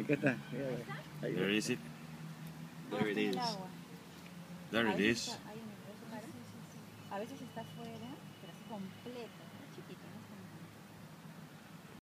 Acá está. Ahí Where is it? There it is. There it is. A veces está afuera, pero así completo.